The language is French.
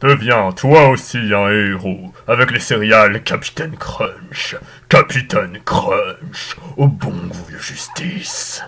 Deviens toi aussi un héros avec les céréales Capitaine Crunch. Capitaine Crunch, au bon goût de justice.